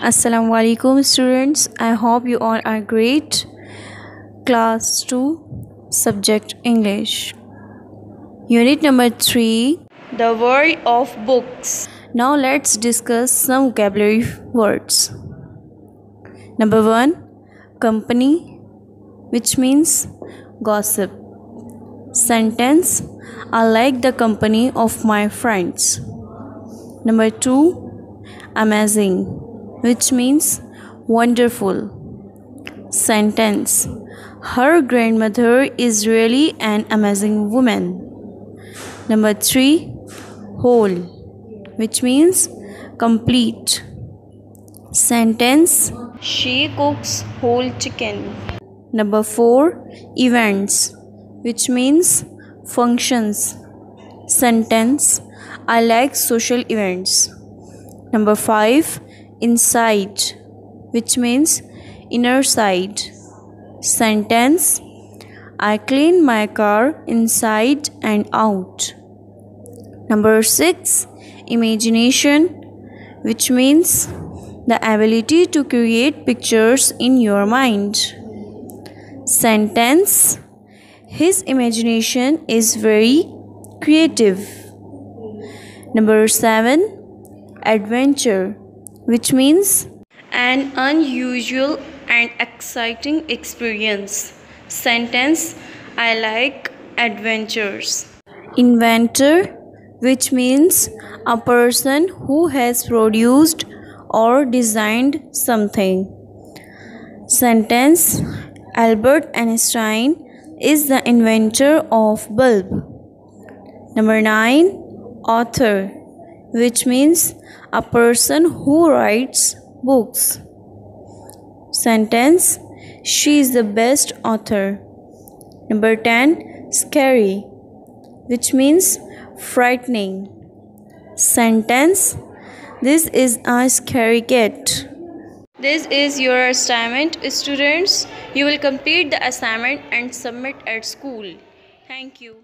Assalamu alaikum students. I hope you all are great. Class 2 Subject English. Unit number 3 The World of Books. Now let's discuss some vocabulary words. Number 1 Company which means gossip. Sentence I like the company of my friends. Number 2 Amazing which means wonderful. Sentence Her grandmother is really an amazing woman. Number 3 Whole which means complete. Sentence She cooks whole chicken. Number 4 Events which means functions. Sentence I like social events. Number 5 inside which means inner side. Sentence i clean my car inside and out. Number 6 imagination which means the ability to create pictures in your mind. Sentence his imagination is very creative. Number 7 adventure which means an unusual and exciting experience. Sentence I like adventures. Inventor, which means a person who has produced or designed something. Sentence Albert Einstein is the inventor of bulb. Number 9 author which means a person who writes books. Sentence She is the best author. Number 10 Scary, which means frightening. Sentence This is a scary cat. This is your assignment, students. You will complete the assignment and submit at school. Thank you.